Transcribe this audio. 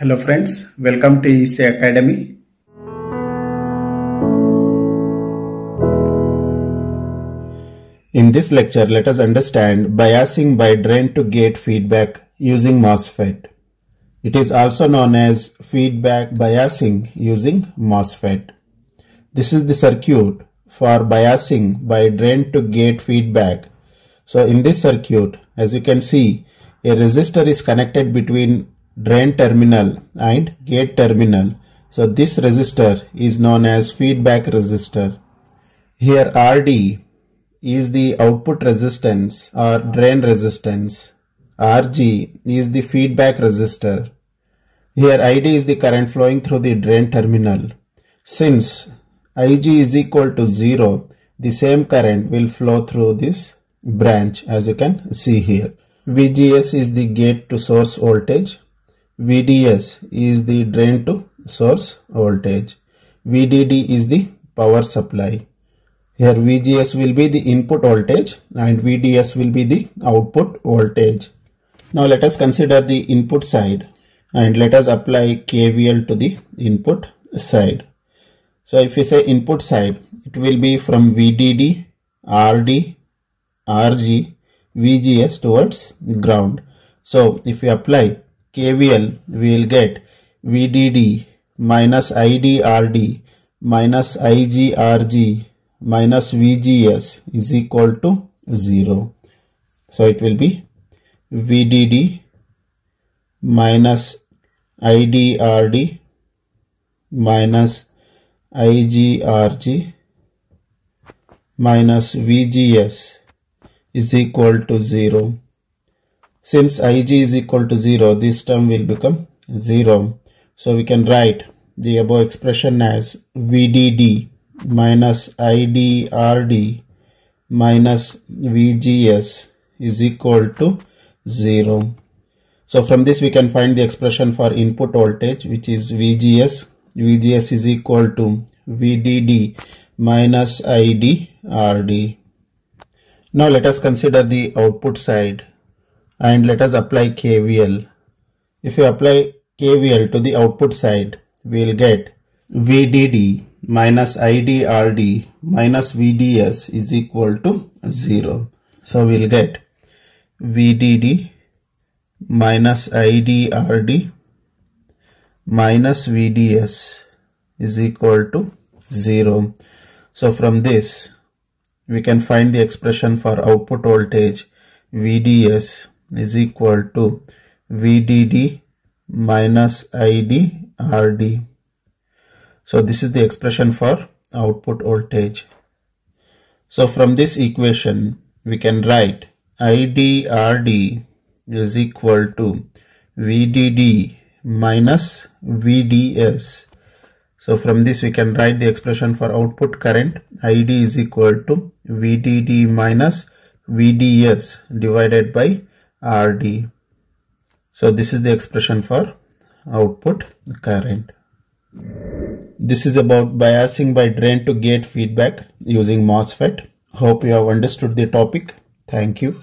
Hello friends, welcome to EC Academy. In this lecture, let us understand biasing by drain to gate feedback using MOSFET. It is also known as feedback biasing using MOSFET. This is the circuit for biasing by drain to gate feedback. So in this circuit, as you can see, a resistor is connected between drain terminal and gate terminal. So this resistor is known as feedback resistor. Here RD is the output resistance or drain resistance. RG is the feedback resistor. Here ID is the current flowing through the drain terminal. Since Ig is equal to 0, the same current will flow through this branch as you can see here. VGS is the gate to source voltage. VDS is the drain to source voltage. VDD is the power supply. Here VGS will be the input voltage and VDS will be the output voltage. Now let us consider the input side and let us apply KVL to the input side. So if we say input side, it will be from VDD, RD, RG, VGS towards ground. So if we apply KVL, we will get VDD minus IDRD minus IGRG minus VGS is equal to 0. So it will be VDD minus IDRD minus IGRG minus VGS is equal to 0. Since Ig is equal to 0, this term will become 0. So we can write the above expression as VDD minus IDRD minus VGS is equal to 0. So from this we can find the expression for input voltage which is VGS. VGS is equal to VDD minus IDRD. Now let us consider the output side and let us apply KVL. If you apply KVL to the output side, we will get VDD minus IDRD minus VDS is equal to 0. So we will get VDD minus IDRD minus VDS is equal to 0. So from this we can find the expression for output voltage VDS is equal to VDD minus IDRD. So this is the expression for output voltage. So from this equation we can write IDRD is equal to VDD minus VDS. So from this we can write the expression for output current ID is equal to VDD minus VDS divided by RD. So this is the expression for output current. This is about biasing by drain to gate feedback using MOSFET. Hope you have understood the topic. Thank you.